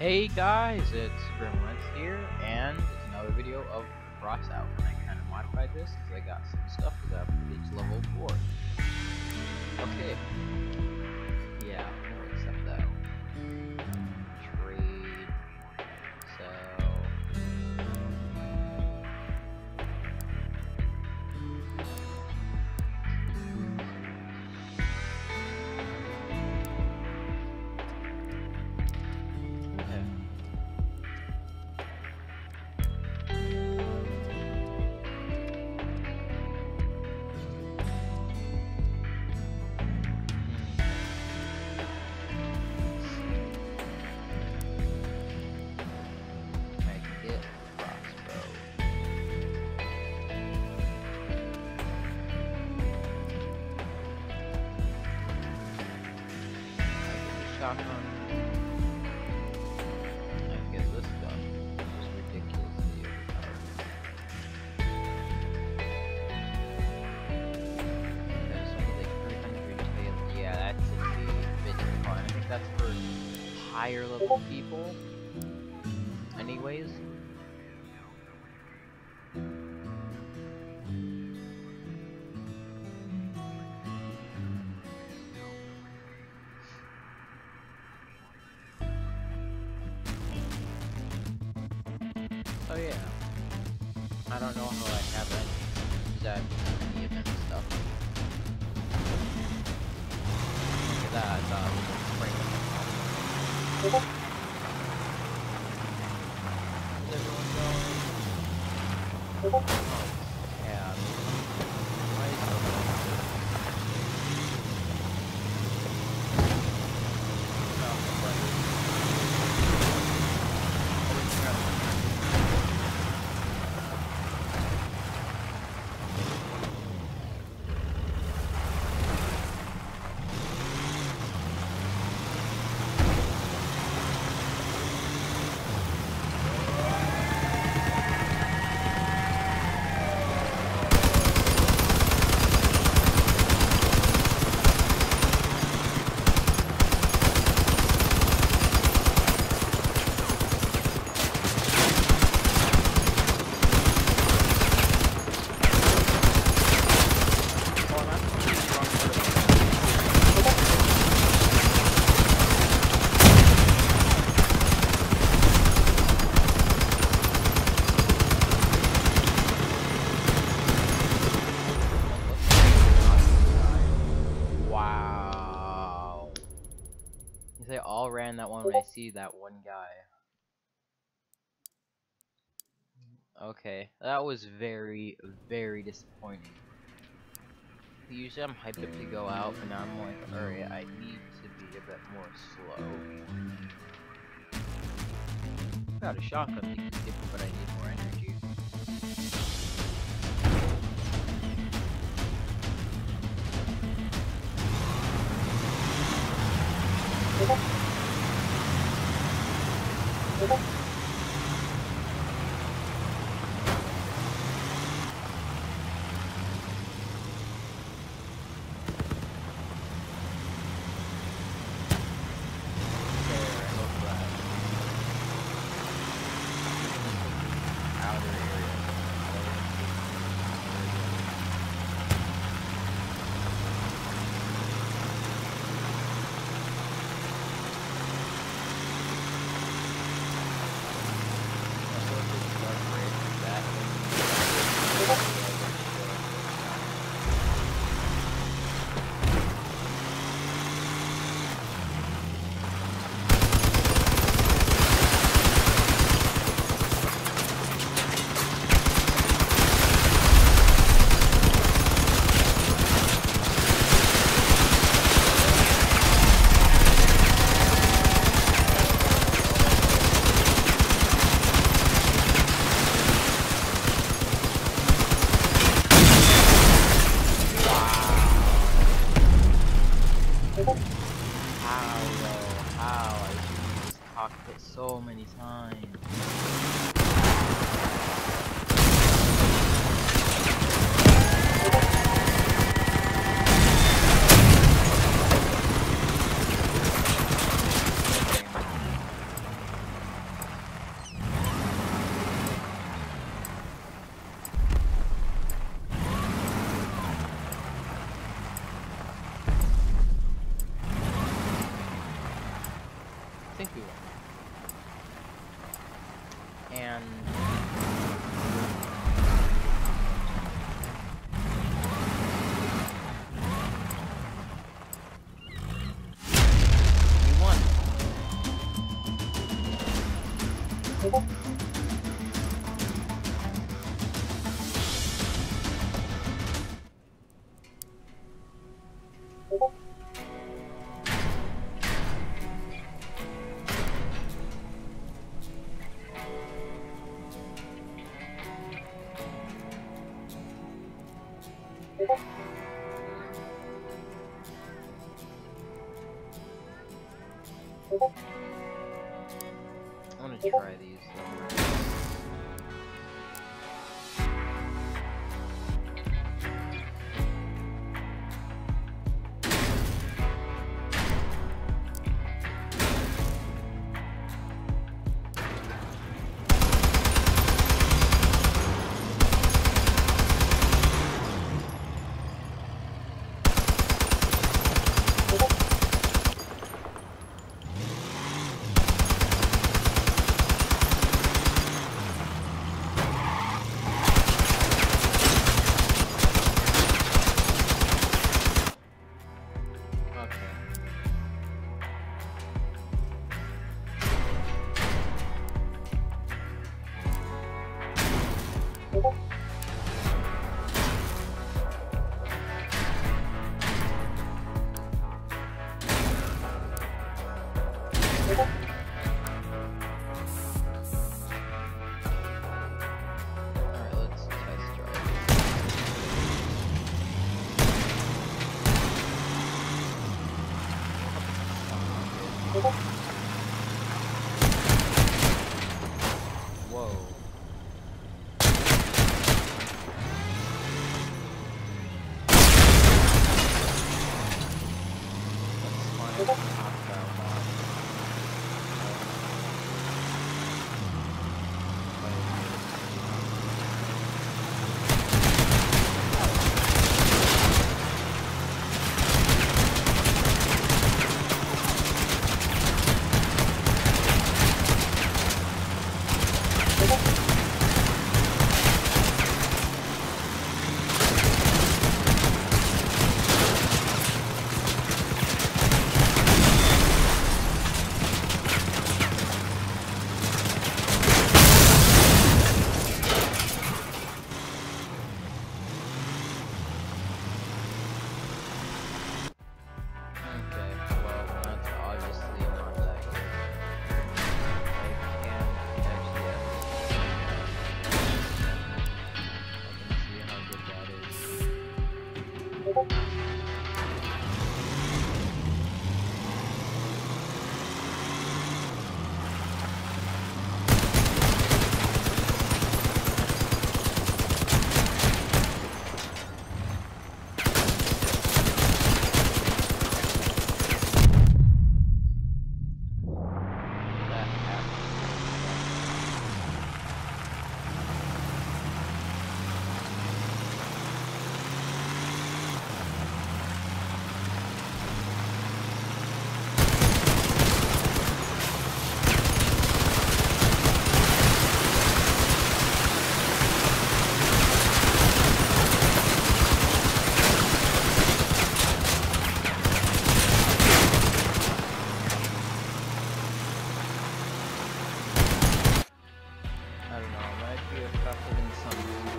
Hey guys, it's Grimm Wits here, and it's another video of Crossout. And I kind of modified this because I got some stuff to got it's level 4. Okay. The Look at that, I thought it was spring. Is everyone going? Oh, yeah. Why is it Oh, that's the wrong person. Wow. They all ran that one when I see that one guy. Okay, that was very, very disappointing. Usually I'm hyped up to go out, but now I'm like, alright, I need to be a bit more slow. Got a shotgun but I need more energy. I want to try these. Effective in some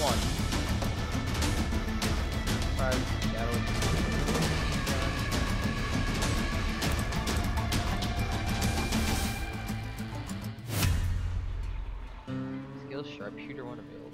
We won. Five Skill sharpshooter one available?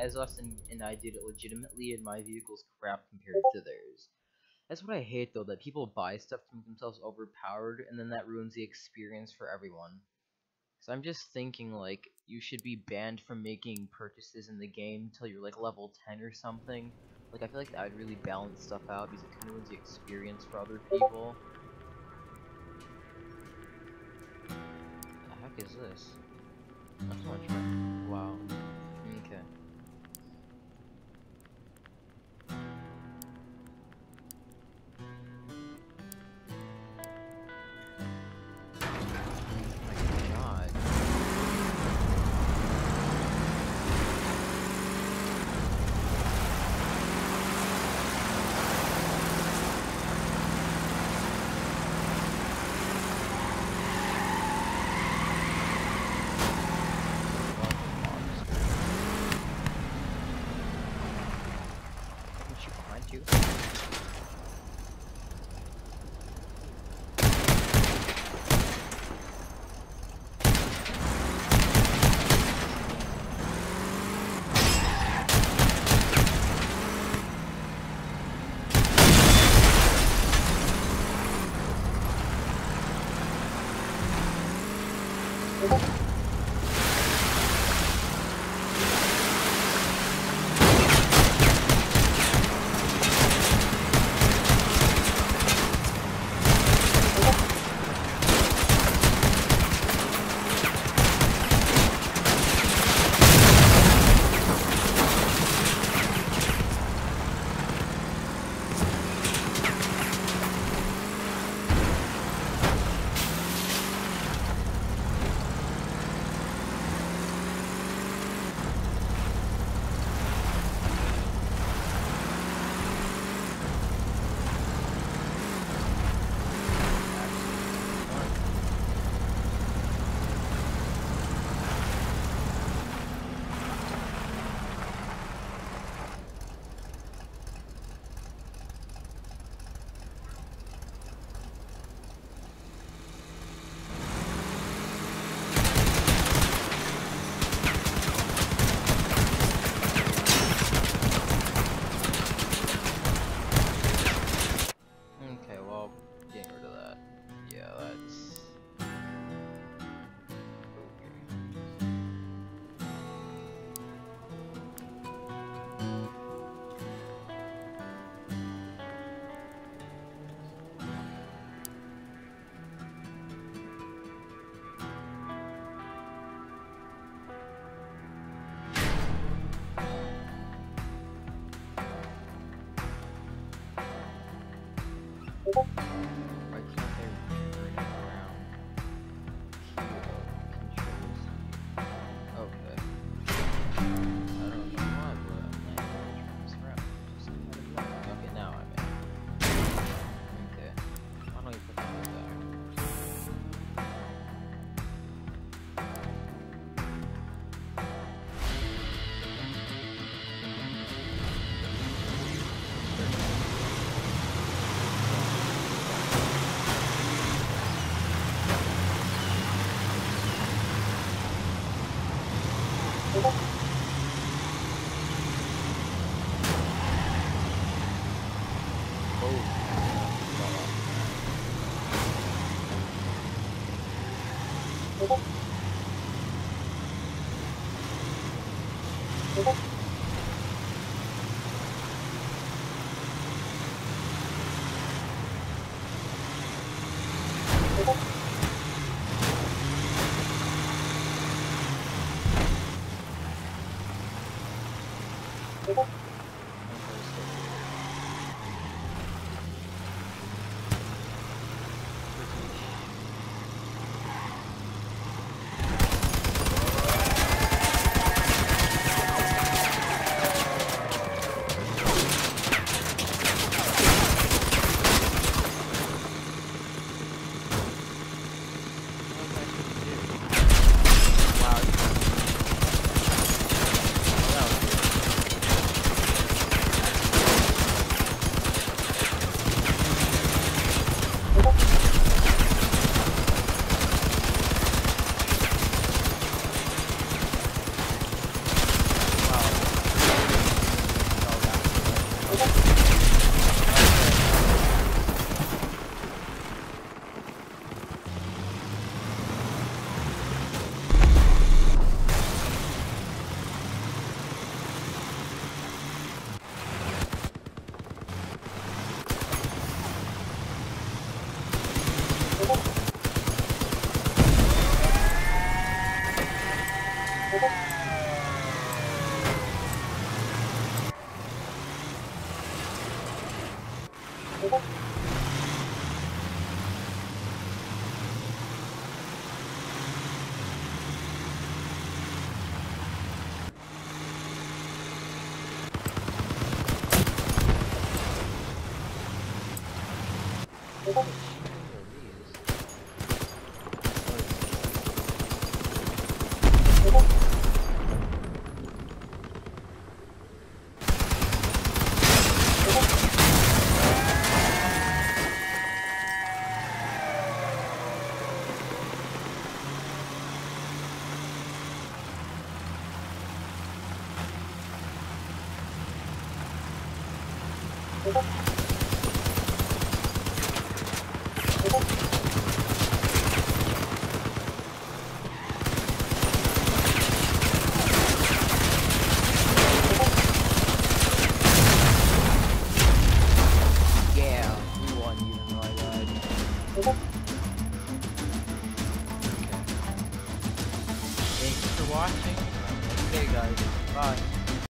As us, and, and I did it legitimately, and my vehicle's crap compared to theirs. That's what I hate, though, that people buy stuff to make themselves overpowered, and then that ruins the experience for everyone. So I'm just thinking, like, you should be banned from making purchases in the game until you're, like, level 10 or something. Like, I feel like that would really balance stuff out, because it kind of ruins the experience for other people. The heck is this? So much. Wow.